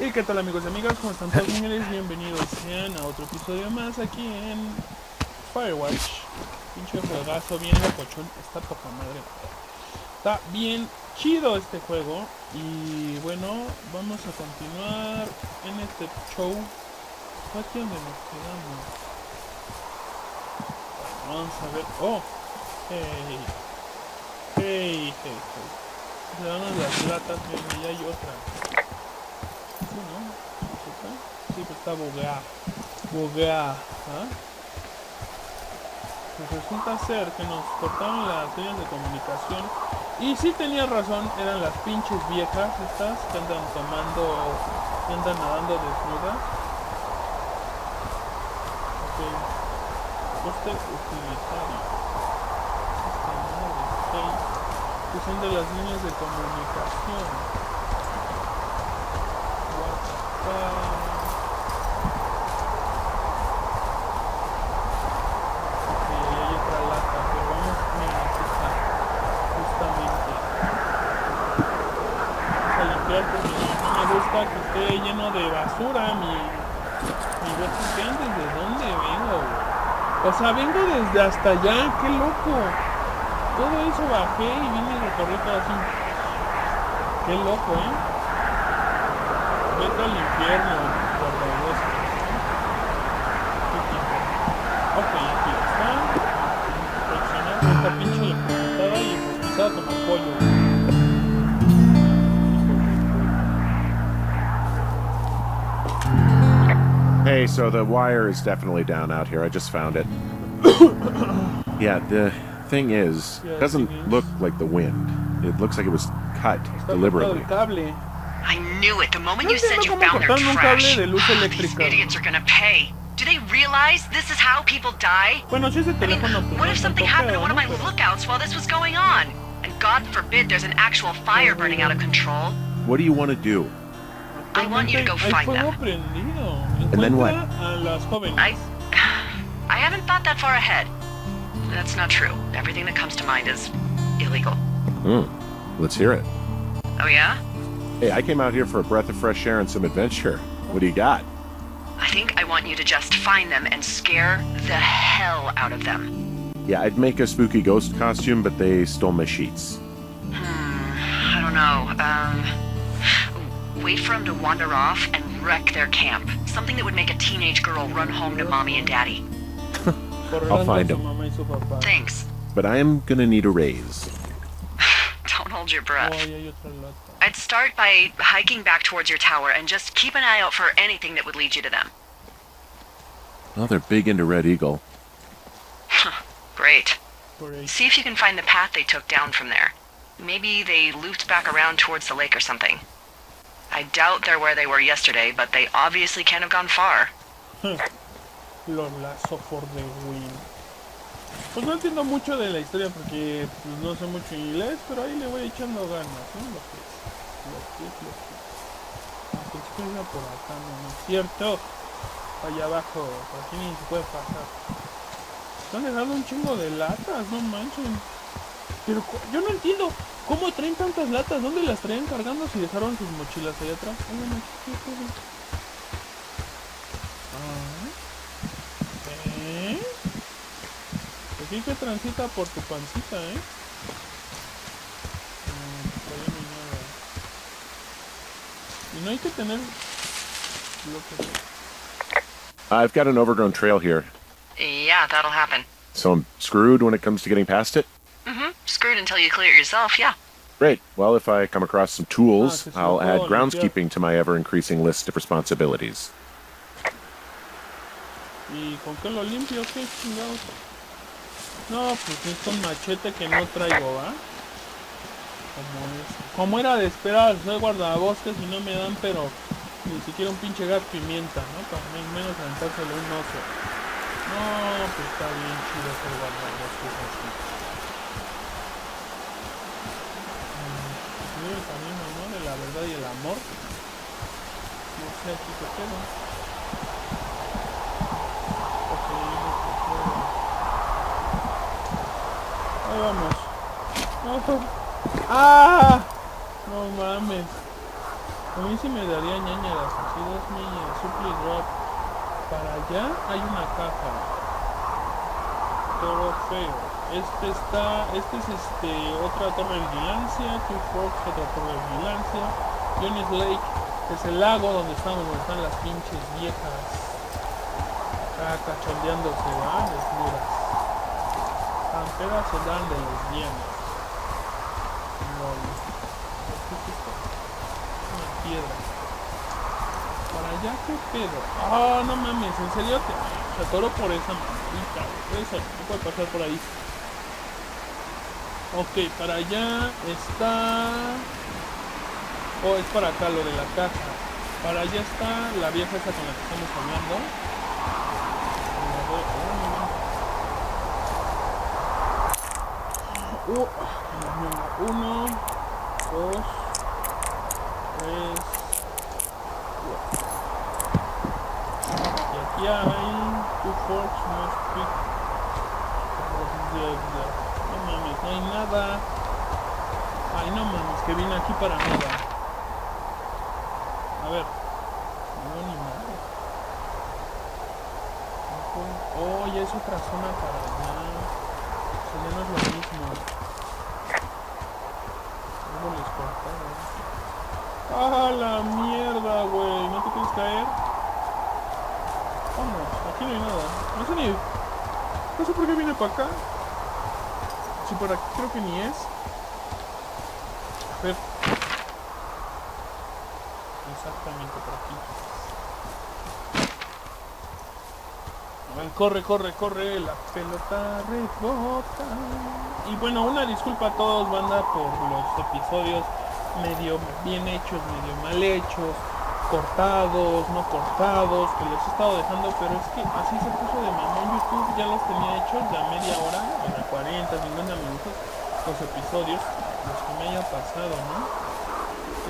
¿Y qué tal amigos y amigas? ¿Cómo están todos? Bienvenidos sean a otro episodio más aquí en Firewatch. Pinche juegazo, bien cochón, Está poca madre. Está bien chido este juego. Y bueno, vamos a continuar en este show. ¿Cuál donde nos quedamos? Vamos a ver. ¡Oh! ¡Hey! ¡Hey! ¡Hey! hey. Damos las latas, bien ya hay otra. ¿Sí, no? ¿Sí? pero pues está boga boga ¿Ah? Pues resulta ser que nos cortaron las líneas de comunicación. Y sí tenía razón, eran las pinches viejas estas que andan tomando, que andan nadando desnudas. Okay. Este utilitario. que son de las líneas de comunicación. What the Y hay otra lata que vamos a necesitar justamente. Vamos a limpiar porque no me gusta que esté lleno de basura mi.. ¿Cómo es grande, ¿de dónde vengo, güey? O sea, vengo desde hasta allá, qué loco. Todo eso bajé y vine y recorrí todo así. Qué loco, ¿eh? Vete al infierno. Okay, so the wire is definitely down out here. I just found it. yeah, the thing is, yeah, doesn't thing is. look like the wind. It looks like it was cut deliberately. I knew it the moment you said you found their trash. Oh, these idiots are gonna pay. Do they realize this is how people die? I mean, what if something happened to one of my lookouts while this was going on? And God forbid there's an actual fire burning out of control. What do you want to do? I want you to go find them. And then what? I, I haven't thought that far ahead. That's not true. Everything that comes to mind is illegal. Hmm. Let's hear it. Oh, yeah? Hey, I came out here for a breath of fresh air and some adventure. What do you got? I think I want you to just find them and scare the hell out of them. Yeah, I'd make a spooky ghost costume, but they stole my sheets. Hmm. I don't know. Um wait for them to wander off and wreck their camp. Something that would make a teenage girl run home to mommy and daddy. I'll find them. Thanks. But I am gonna need a raise. Don't hold your breath. Oh, I'd start by hiking back towards your tower and just keep an eye out for anything that would lead you to them. Well, oh, they're big into Red Eagle. Great. See if you can find the path they took down from there. Maybe they looped back around towards the lake or something. I doubt they're where they were yesterday, but they obviously can't have gone far. Hmm. Los lazos por the win. Pues no entiendo mucho de la historia porque pues, no sé mucho inglés, pero ahí le voy echando ganas, ¿no? Lo que es, lo que es, lo que es. que por acá, no, es cierto. Allá abajo, por aquí ni se puede pasar. Están dejando un chingo de latas, no manches? Pero yo no entiendo cómo traen tantas latas, ¿dónde las traen cargando si dejaron sus mochilas allá atrás? Ah, ¿Eh? Aquí pues que transita por tu pancita, ¿eh? Ah, y no hay que tener... I've got an overgrown trail here. Yeah, that'll happen. So I'm screwed when it comes to getting past it? screwed until you clear it yourself, yeah. Great. Well, if I come across some tools, oh, I'll add groundskeeping to my ever increasing list of responsibilities. ¿Y con qué lo limpio? ¿Qué chingados? No, pues es con machete que no traigo, ¿va? Como, es, como era de esperar, soy guardabosques y no me dan, pero ni siquiera un pinche gas pimienta, ¿no? Para menos aventárselo un oso. No, pues está bien chido ser guardabosques así. No sé aquí qué Ahí vamos. No, ¡Ah! No mames. A mí sí me daría ñaña las dos niñas. Supli drop. Para allá hay una caja. Toro feo. Este está, este es este otra torre de vigilancia, q Fox otra torre de vigilancia, Johnny's Lake es el lago donde estamos, donde están las pinches viejas. Acá cachondeándose, van desnudas. Tan pedas se dan de los bienes. No, Una piedra. Para allá, qué pedo. Ah, oh, no mames, en serio te. atoró por esa maldita. Eso, no puede pasar por ahí. Ok, para allá está Oh, es para acá, lo de la caja. Para allá está la vieja esa con la que estamos hablando. uno, dos, tres. Cuatro. Y aquí hay two forks be. No mames, no hay nada. Ay, no mames, que vine aquí para nada. para allá. Tenemos lo mismo. ¡Ah, la mierda, güey! ¿No te puedes caer? Vamos, aquí no hay nada. No sé ni... No sé por qué viene para acá. Si por aquí creo que ni es. A ver. Exactamente por aquí. Corre, corre, corre, la pelota rebota. Y bueno, una disculpa a todos, banda, por los episodios medio bien hechos, medio mal hechos, cortados, no cortados, que los he estado dejando, pero es que así se puso de mamón YouTube, ya los tenía hechos ya media hora, la 40, 50 minutos, los episodios, los que me haya pasado, ¿no?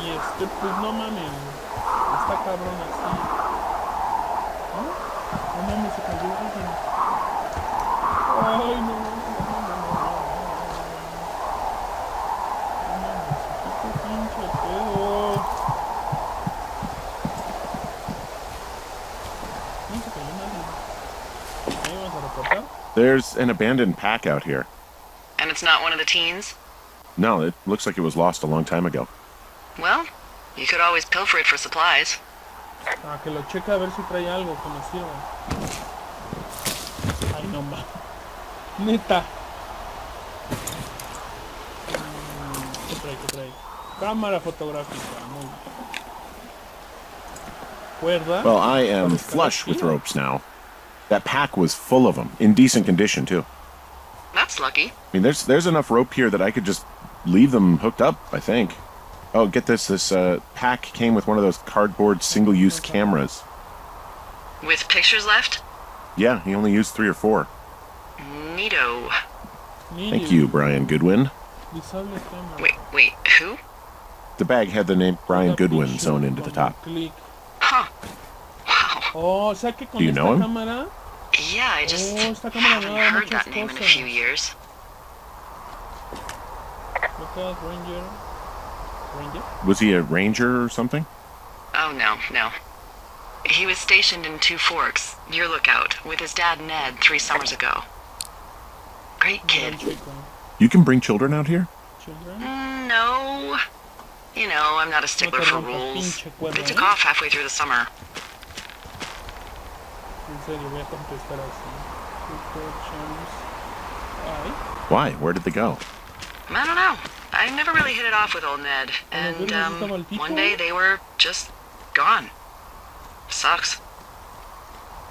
Y este, pues no mames, está cabrón así. se cayó. Ay, no. There's an abandoned pack out here. And it's not one of the teens? No, it looks like it was lost a long time ago. Well, you could always pilfer it for supplies. Ah, que lo cheque a ver si trae algo que nos sirva. Ay, no más. Neta. ¿Qué trae? ¿Qué trae? Cámara fotográfica. Muy bien. Well, I am flush with ropes now. That pack was full of them, in decent condition too. That's lucky. I mean, there's there's enough rope here that I could just leave them hooked up. I think. Oh, get this. This uh, pack came with one of those cardboard single use cameras. With pictures left? Yeah, he only used three or four. Neato. Thank you, Brian Goodwin. Wait, wait, who? The bag had the name Brian Goodwin sewn into the top. Huh. Wow. Oh, Do you know him? Yeah, I just oh, haven't heard that name in a few years. Ranger? Was he a ranger or something? Oh, no, no. He was stationed in Two Forks, your lookout, with his dad Ned three summers ago. Great kid. You can bring children out here? Children? Mm, no. You know, I'm not a stickler for rules. They took off halfway through the summer. Why? Where did they go? I don't know. I never really hit it off with old Ned, and um, one day they were just gone. Sucks.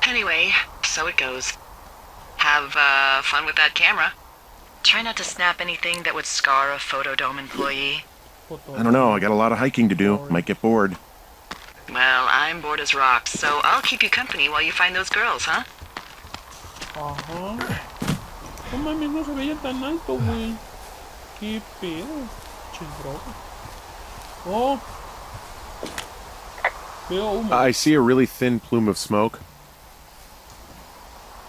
Anyway, so it goes. Have uh, fun with that camera. Try not to snap anything that would scar a Fotodome employee. I don't know, I got a lot of hiking to do. Might get bored. Well, I'm bored as rocks, so I'll keep you company while you find those girls, huh? Ajá. No mames, no se veía tan alto, güey. Que pena, um I see a really thin plume of smoke.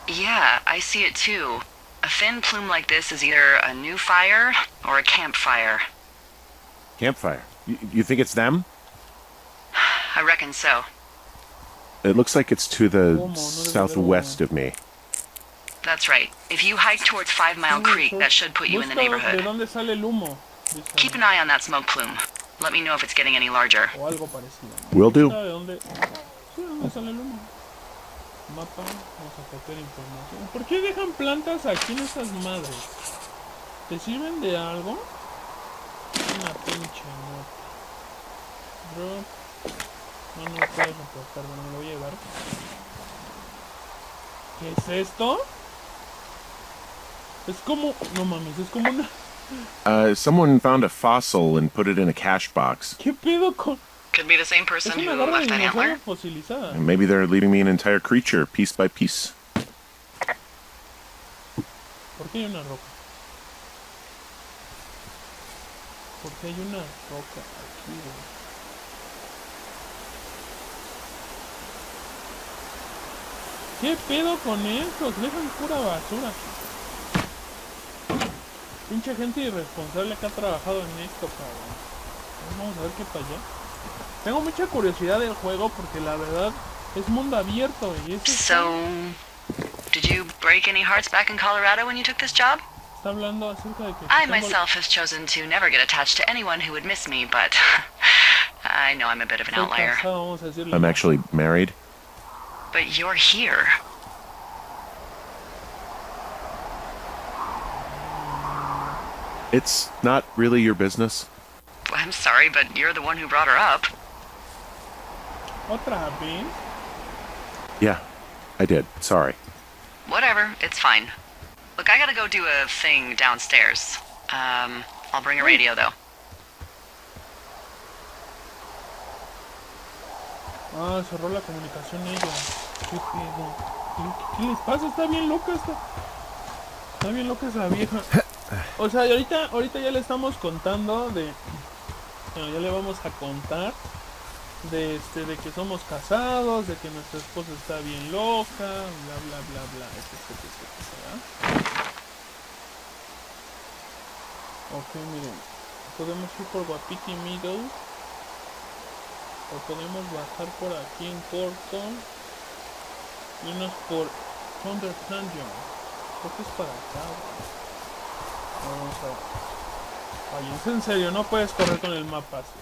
Yeah, I see it too. A thin plume like this is either a new fire or a campfire. Campfire? you think it's them? I reckon so. It looks like it's to the southwest of me. That's right. If you hike towards Five Mile Creek, that should put you in the neighborhood. ¿De dónde sale el humo? Keep an eye on that smoke plume. Let me know if it's getting any larger. O algo parecido. Will do. ¿De dónde? Sí, ¿dónde sale el humo? Mapa, vamos a copiar información. ¿Por qué dejan plantas aquí en estas madres? ¿Te sirven de algo? Una pinche nota. Bro. No, no puedes reportar, no me lo voy a llevar. ¿Qué es esto? como. No mames, es como una. Uh, someone found a fossil and put it in a cash box. ¿Qué pedo con.? Could be the same person who left antler. maybe they're leaving me an entire creature, piece by piece. ¿Por qué hay una roca? ¿Por qué hay una roca aquí, güey? ¿Qué pedo con Dejan pura basura. Pinche gente irresponsable que ha trabajado en esto, cabrón. Pues vamos a ver qué pasa. Tengo mucha curiosidad del juego porque la verdad es mundo abierto y eso este So, did you break any hearts back in Colorado when you took this job? Está hablando acerca de que I myself has chosen to never get attached to anyone who would miss me, but I know I'm a bit of an outlier. I'm actually married. But you're here. It's not really your business. I'm sorry, but you're the one who brought her up. What could I have been? Yeah, I did. Sorry. Whatever, it's fine. Look, I gotta go do a thing downstairs. Um, I'll bring a radio though. Ah, cerró la comunicación ella. ¿Qué pedo? ¿Qué, qué les pasa? Está bien loca esta. Está bien loca esa vieja. O sea, y ahorita, ahorita ya le estamos contando de. Bueno, ya le vamos a contar de este, de que somos casados, de que nuestra esposa está bien loca, bla bla bla bla, este, este, este, Ok, miren, podemos ir por Guapiti Middle o podemos bajar por aquí en corto irnos por Thunder Canyon. Creo que es para acá. Vamos a... Ay, es en serio, no puedes correr con el mapa así.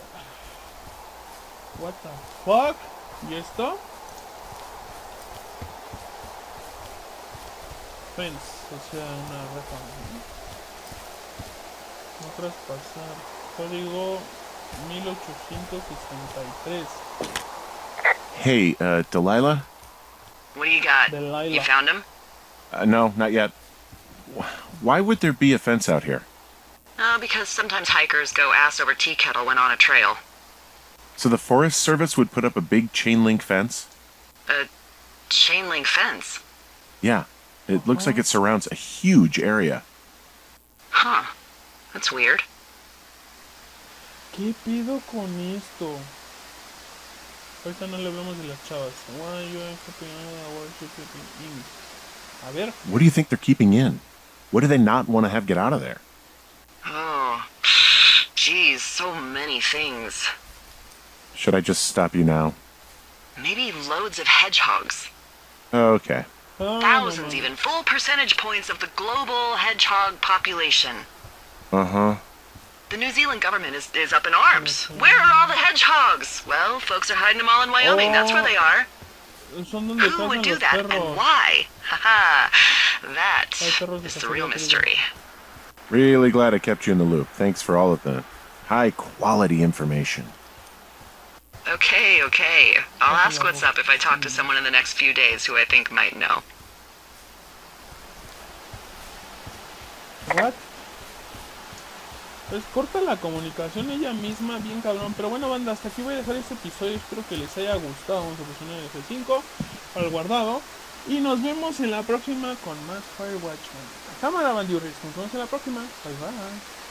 What the fuck? ¿Y esto? Fence, o sea, una reforma. No traspasar. Código 1863. Hey, uh, Delilah? What do you got? Delilah. You found him? Uh, no, not yet. Why would there be a fence out here? Uh, because sometimes hikers go ass over tea kettle when on a trail. So the Forest Service would put up a big chain link fence? A chain link fence? Yeah. It looks like it surrounds a huge area. Huh. That's weird. ¿Qué pido con esto? Ahorita no le hablamos de las chavas. Why you in? A ver. What do you think they're keeping in? What do they not want to have get out of there? Oh, geez, so many things. Should I just stop you now? Maybe loads of hedgehogs. Okay. Thousands, even full percentage points of the global hedgehog population. Uh huh. The New Zealand government is, is up in arms. Where are all the hedgehogs? Well, folks are hiding them all in Wyoming. That's where they are. Oh. Who would do that and why? ha. That is the real mystery. Really glad I kept you in the loop. Thanks for all of the high quality information. Okay, okay. I'll ask what's up if I talk to mm. someone in the next few days who I think might know. What? Pues corta la comunicación ella misma, bien cabrón. Pero bueno, banda, hasta aquí voy a dejar este episodio. Espero que les haya gustado. Vamos a presionar el F5 al guardado. Y nos vemos en la próxima con más Firewatch. Cámara Bandiurris, nos vemos en la próxima. Bye bye.